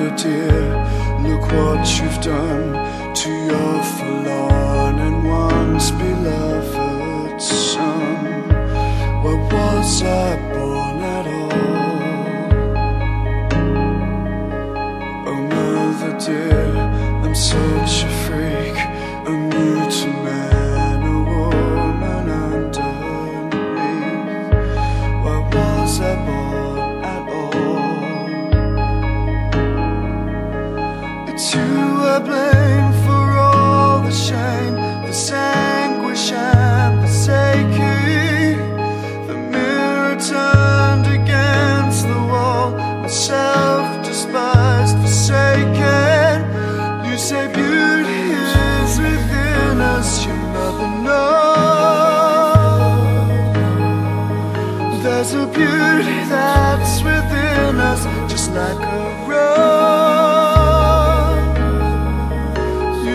Mother dear, look what you've done to your forlorn and once beloved son. Why was I born at all? Oh, mother dear, I'm such It's you blame for all the shame, the anguish and the aching. The mirror turned against the wall, myself despised, forsaken. You say beauty is within us, your mother knows. There's a beauty that's within us, just like a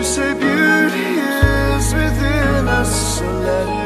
say beauty is within us, so let it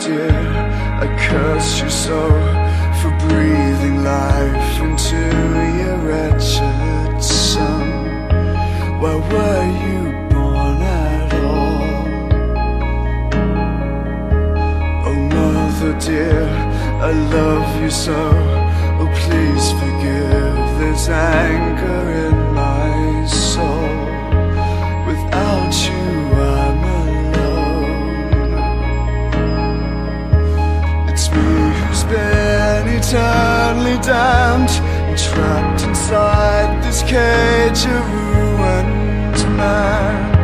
dear, I curse you so for breathing life into your wretched son. Why were you born at all? Oh, mother dear, I love you so. Oh, please forgive. this anger in damned trapped inside this cage, a ruined man.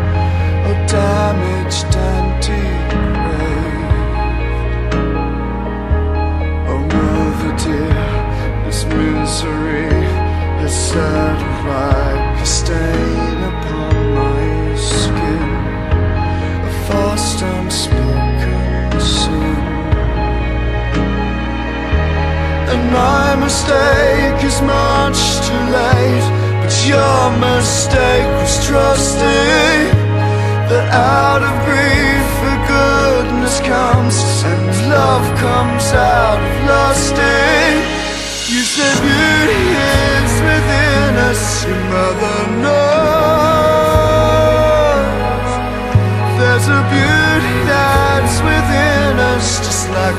Mistake is much too late. But your mistake was trusting that out of grief forgiveness comes and love comes out of lusting. You said beauty is within us, your mother knows. There's a beauty that's within us, just like